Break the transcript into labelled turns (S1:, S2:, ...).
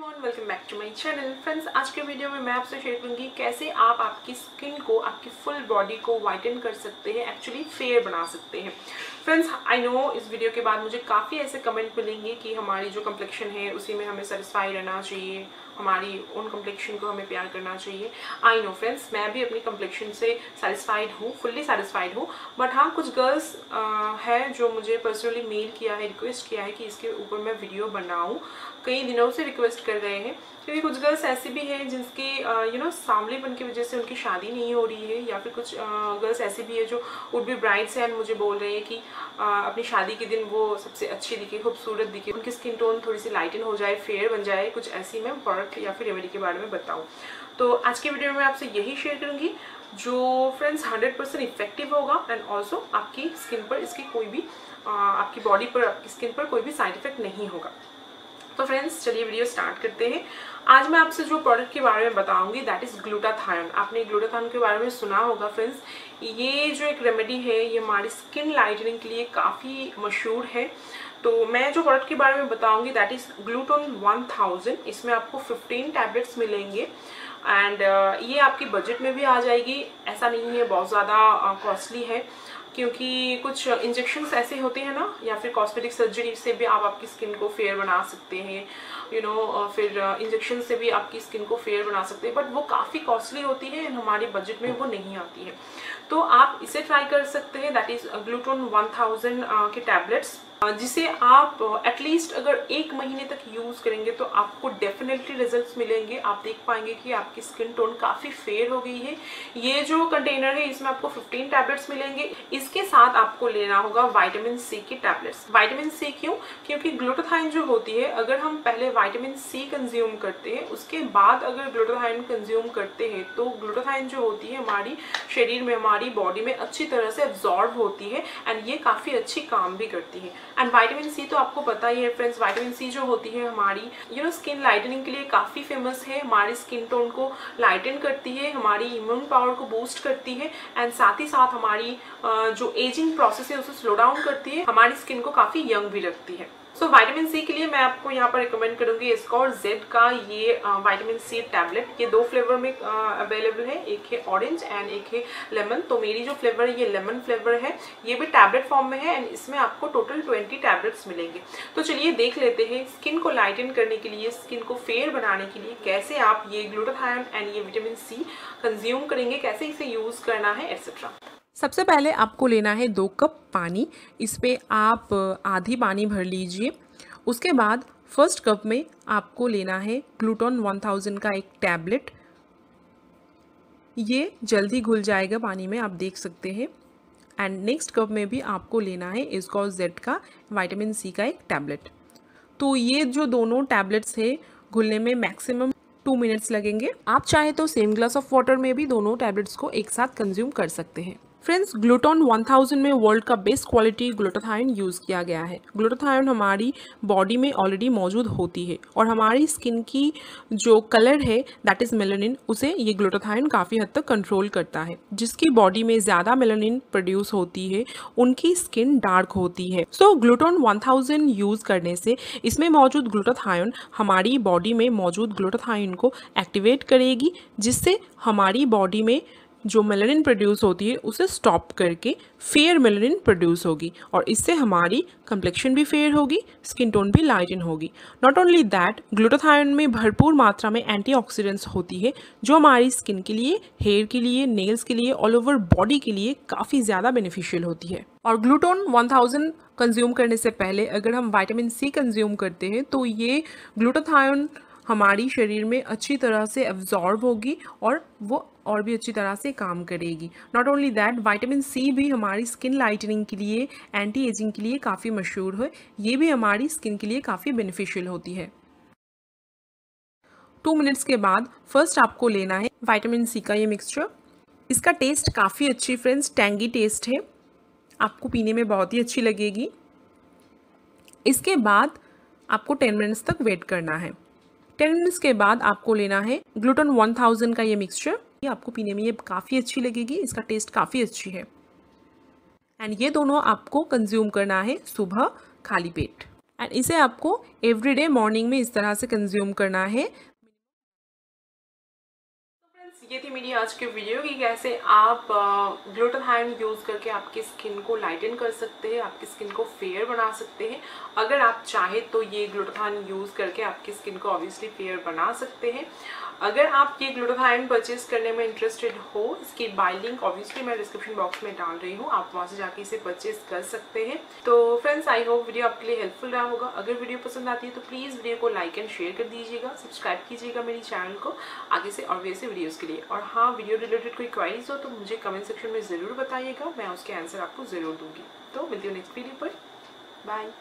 S1: Everyone welcome back to my channel friends आज के video में मैं आपसे शेयर करूँगी कैसे आप आपकी स्किन को, आपकी फुल बॉडी को वाइटन कर सकते हैं एक्चुअली फेयर बना सकते हैं। फ्रेंड्स आई नो इस वीडियो के बाद मुझे काफ़ी ऐसे कमेंट मिलेंगे कि हमारी जो कम्प्लेक्शन है, उसी में हमें सेटिस्फाई रहना चाहिए। हमारी ओन कम्प्लेक्शन को हमें प्यार करना चाहिए। आई नो फ्रेंड्स मैं भी अपनी कम्प्लेक्शन से सेटिस्फाइड हूँ फुल्ली सेटिस्फाइड हूँ। बट हाँ कुछ गर्ल्स है जो मुझे पर्सनली मेल किया है रिक्वेस्ट किया है कि इसके ऊपर मैं वीडियो बनाऊँ। कई दिनों से रिक्वेस्ट कर रहे हैं। क्योंकि कुछ गर्ल्स ऐसी भी हैं जिनकी यू नो सामलेपन की वजह से उनकी शादी नहीं हो रही है या फिर कुछ गर्ल्स ऐसी भी है जो वुड बी ब्राइड्स हैं मुझे बोल रहे हैं कि uh, अपनी शादी के दिन वो सबसे अच्छी दिखे खूबसूरत दिखे। उनकी स्किन टोन थोड़ी सी लाइटन हो जाए फेयर बन जाए कुछ ऐसी मैं प्रोडक्ट या फिर रेमेडी के बारे में बताऊँ। तो आज के वीडियो में आपसे यही शेयर करूँगी, जो फ्रेंड्स हंड्रेड परसेंट इफ़ेक्टिव होगा एंड ऑल्सो आपकी स्किन पर इसकी कोई भी आपकी बॉडी पर, आपकी स्किन पर कोई भी साइड इफ़ेक्ट नहीं होगा। तो फ्रेंड्स चलिए वीडियो स्टार्ट करते हैं। आज मैं आपसे जो प्रोडक्ट के बारे में बताऊँगी दैट इज़ ग्लूटाथायन आपने ग्लूटाथायन के बारे में सुना होगा फ्रेंड्स ये जो एक रेमेडी है ये हमारी स्किन लाइटनिंग के लिए काफ़ी मशहूर है। तो मैं जो प्रोडक्ट के बारे में बताऊँगी दैट इज़ ग्लूटोन 1000 इसमें आपको 15 टैबलेट्स मिलेंगे। एंड uh, ये आपकी बजट में भी आ जाएगी। ऐसा नहीं है बहुत ज़्यादा कॉस्टली uh, है। क्योंकि कुछ इंजेक्शन ऐसे होते हैं ना या फिर कॉस्मेटिक सर्जरी से भी आप आपकी स्किन को फेयर बना सकते हैं यू you नो know, फिर इंजेक्शन से भी आपकी स्किन को फेयर बना सकते हैं बट वो काफ़ी कॉस्टली होती है हमारे बजट में वो नहीं आती है। तो आप इसे ट्राई कर सकते हैं दैट इज़ ग्लूटोन 1000 के टैबलेट्स जिसे आप एटलीस्ट अगर एक महीने तक यूज़ करेंगे तो आपको डेफिनेटली रिजल्ट्स मिलेंगे। आप देख पाएँगे कि आपकी स्किन टोन काफ़ी फेयर हो गई है। ये जो कंटेनर है, इसमें आपको 15 टैबलेट्स मिलेंगे। इसके साथ आपको लेना होगा वाइटामिन सी के टैबलेट्स वाइटामिन सी क्यों? क्योंकि ग्लूटाथाइन जो होती है, अगर हम पहले वाइटामिन सी कंज्यूम करते हैं, उसके बाद अगर ग्लूटाथाइन कंज्यूम करते हैं तो ग्लूटाथाइन जो होती है, हमारी शरीर में, हमारी बॉडी में अच्छी तरह से एब्जॉर्ब होती है एंड ये काफ़ी अच्छी काम भी करती है। एंड वाइटामिन सी तो आपको पता ही है फ्रेंड्स वाइटामिन सी जो होती है हमारी यू नो स्किन लाइटनिंग के लिए काफ़ी फ़ेमस है। हमारी स्किन टोन को लाइटन करती है, हमारी इम्यून पावर को बूस्ट करती है एंड साथ ही साथ हमारी जो एजिंग प्रोसेस है, उसे स्लो डाउन करती है, हमारी स्किन को काफ़ी यंग भी रखती है। सो वाइटामिन सी के लिए मैं आपको यहाँ पर रिकमेंड करूँगी स्कॉर जेड का ये वाइटामिन सी टैबलेट ये दो फ्लेवर में अवेलेबल है. एक है ऑरेंज एंड एक है लेमन तो मेरी जो फ्लेवर है, ये लेमन फ्लेवर है. ये भी टैबलेट फॉर्म में है एंड इसमें आपको टोटल ट्वेंटी टैबलेट्स मिलेंगे. तो चलिए देख लेते हैं स्किन को लाइटन करने के लिए स्किन को फेयर बनाने के लिए कैसे आप ये ग्लूटाथायन एंड ये विटामिन सी कंज्यूम करेंगे, कैसे इसे यूज़ करना है एट्सेट्रा सबसे पहले आपको लेना है दो कप पानी। इस पर आप आधी पानी भर लीजिए। उसके बाद फ़र्स्ट कप में आपको लेना है ग्लूटोन 1000 का एक टैबलेट ये जल्दी घुल जाएगा पानी में, आप देख सकते हैं। एंड नेक्स्ट कप में भी आपको लेना है इसकॉज जेड का विटामिन सी का एक टैबलेट तो ये जो दोनों टैबलेट्स है, घुलने में मैक्सिमम टू मिनट्स लगेंगे। आप चाहे तो सेम ग्लास ऑफ़ वाटर में भी दोनों टैबलेट्स को एक साथ कंज्यूम कर सकते हैं। फ्रेंड्स ग्लूटोन 1000 में वर्ल्ड का बेस्ट क्वालिटी ग्लूटाथाइन यूज़ किया गया है। ग्लूटाथाइन हमारी बॉडी में ऑलरेडी मौजूद होती है और हमारी स्किन की जो कलर है दैट इज़ मेलानिन उसे ये ग्लूटाथाइन काफ़ी हद तक कंट्रोल करता है। जिसकी बॉडी में ज़्यादा मेलानिन प्रोड्यूस होती है, उनकी स्किन डार्क होती है। सो ग्लूटोन 1000 यूज़ करने से इसमें मौजूद ग्लूटाथाइन हमारी बॉडी में मौजूद ग्लूटाथाइन को एक्टिवेट करेगी, जिससे हमारी बॉडी में जो मेलानिन प्रोड्यूस होती है, उसे स्टॉप करके फेयर मेलानिन प्रोड्यूस होगी और इससे हमारी कम्प्लेक्शन भी फेयर होगी स्किन टोन भी लाइटन होगी। नॉट ओनली दैट ग्लूटाथायन में भरपूर मात्रा में एंटीऑक्सीडेंट्स होती है, जो हमारी स्किन के लिए हेयर के लिए नेल्स के लिए ऑल ओवर बॉडी के लिए काफ़ी ज़्यादा बेनिफिशियल होती है। और ग्लूटोन 1000 कंज्यूम करने से पहले अगर हम वाइटामिन सी कंज्यूम करते हैं तो ये ग्लूटाथायन हमारी शरीर में अच्छी तरह से एब्जॉर्ब होगी और वो और भी अच्छी तरह से काम करेगी। Not only that vitamin C भी हमारी स्किन लाइटनिंग के लिए एंटी एजिंग के लिए काफ़ी मशहूर है। ये भी हमारी स्किन के लिए काफ़ी बेनिफिशियल होती है। टू मिनट्स के बाद फ़र्स्ट आपको लेना है वाइटामिन सी का ये मिक्सचर इसका टेस्ट काफ़ी अच्छी फ्रेंड्स टैंगी टेस्ट है। आपको पीने में बहुत ही अच्छी लगेगी। इसके बाद आपको टेन मिनट्स तक वेट करना है। टेन मिनट्स के बाद आपको लेना है ग्लूटन वन थाउज़ेंड का ये मिक्सचर आपको पीने में ये काफ़ी अच्छी लगेगी, इसका टेस्ट काफ़ी अच्छी है। एंड ये दोनों आपको कंज्यूम करना है सुबह खाली पेट। एंड इसे आपको एवरीडे मॉर्निंग में इस तरह से कंज्यूम करना है। ये थी मेरी आज की वीडियो कि कैसे आप ग्लूटाथाइन यूज़ करके आपकी स्किन को लाइटन कर सकते हैं, आपकी स्किन को फेयर बना सकते हैं। अगर आप चाहें तो ये ग्लूटाथाइन यूज़ करके आपकी स्किन को ऑब्वियसली फेयर बना सकते हैं। अगर आप ये ग्लूटाथाइन परचेज करने में इंटरेस्टेड हो, इसकी बाय लिंक ऑब्वियसली मैं डिस्क्रिप्शन बॉक्स में डाल रही हूँ, आप वहाँ से जाके इसे परचेज कर सकते हैं। तो फ्रेंड्स आई होप वीडियो आपके लिए हेल्पफुल रहा होगा। अगर वीडियो पसंद आती है तो प्लीज़ वीडियो को लाइक एंड शेयर कर दीजिएगा सब्सक्राइब कीजिएगा मेरी चैनल को, आगे से और वैसे वीडियोज़ के लिए। और हाँ वीडियो रिलेटेड कोई क्वारीज हो तो मुझे कमेंट सेक्शन में ज़रूर बताइएगा, मैं उसके आंसर आपको ज़रूर दूँगी। तो मिलती हूँ नेक्स्ट वीडियो पर। बाय